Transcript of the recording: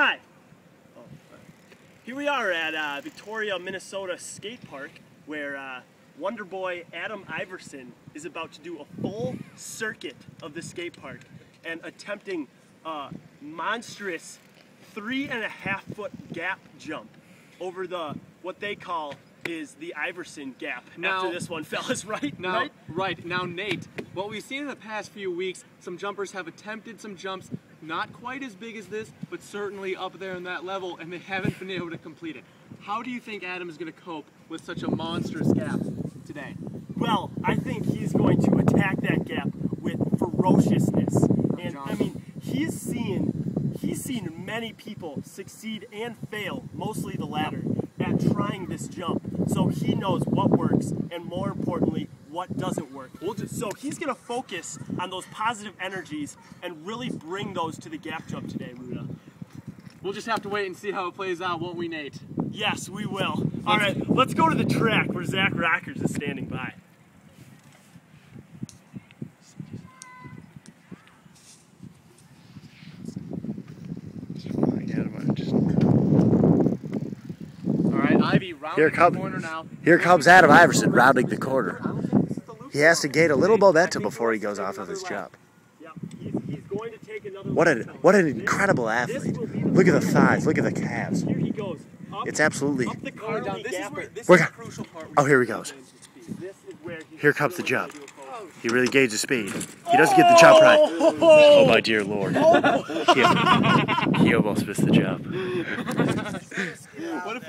by. Oh, Here we are at uh, Victoria, Minnesota skate park where uh, Wonder Boy Adam Iversen is about to do a full circuit of the skate park and attempting a monstrous three and a half foot gap jump over the what they call is the Iversen gap Now- after this one, fellas, right? Now, right? right. now, Nate, what we've seen in the past few weeks, some jumpers have attempted some jumps, not quite as big as this, but certainly up there in that level, and they haven't been able to complete it. How do you think Adam is going to cope with such a monstrous gap today? Well, I think he's going to attack that gap with ferociousness. And I mean, he's seen he's seen many people succeed and fail, mostly the latter, at trying this jump. So he knows what works and more importantly, what doesn't work. So he's gonna focus on those positive energies and really bring those to the gap jump today, Ruda. We'll just have to wait and see how it plays out, won't we, Nate? Yes, we will. All right, let's go to the track where Zach Rockers is standing by. All right, Ivy, round Here the comes- corner now. Here comes Adam Iversen rounding the corner. He has to gate a little momentum before he goes off of his jump. Yeah, he's, he's going to take another What a what an incredible athlete! will be the Look at the thighs. Look at the calves. Here he goes. Up, It's absolutely. the Oh, Carly this is where this We're is the crucial part. Oh, here he goes. This is where he's Here comes the really jump. gonna do a focus. He really gauges speed. He doesn't get the jump right. Oh, oh my dear lord! Oh, oh. He, he almost missed the jump.